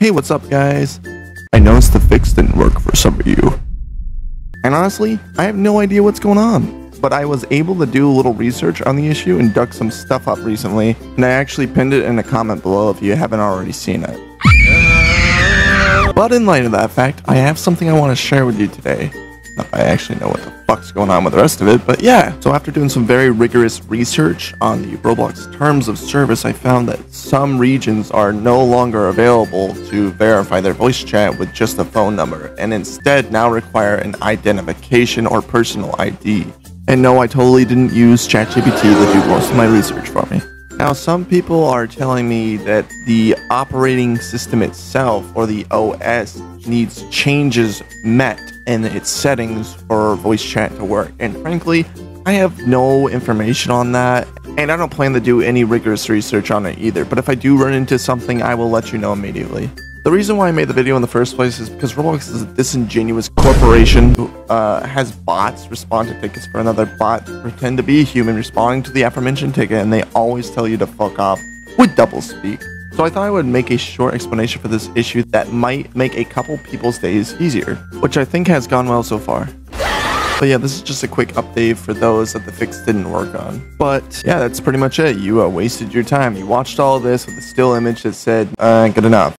Hey, what's up, guys? I noticed the fix didn't work for some of you. And honestly, I have no idea what's going on. But I was able to do a little research on the issue and dug some stuff up recently, and I actually pinned it in a comment below if you haven't already seen it. But in light of that fact, I have something I want to share with you today. That I actually know what the fuck's going on with the rest of it, but yeah. So after doing some very rigorous research on the Roblox terms of service, I found that some regions are no longer available to verify their voice chat with just a phone number, and instead now require an identification or personal ID. And no, I totally didn't use ChatGPT to do most of my research for me. Now, some people are telling me that the operating system itself, or the OS, needs changes met in its settings for voice chat to work. And frankly, I have no information on that, and I don't plan to do any rigorous research on it either. But if I do run into something, I will let you know immediately. The reason why I made the video in the first place is because Roblox is a disingenuous corporation who uh, has bots respond to tickets for another bot pretend to be a human responding to the aforementioned ticket and they always tell you to fuck off with doublespeak. So I thought I would make a short explanation for this issue that might make a couple people's days easier, which I think has gone well so far. But yeah, this is just a quick update for those that the fix didn't work on. But yeah, that's pretty much it. You uh, wasted your time. You watched all this with a still image that said, uh, good enough.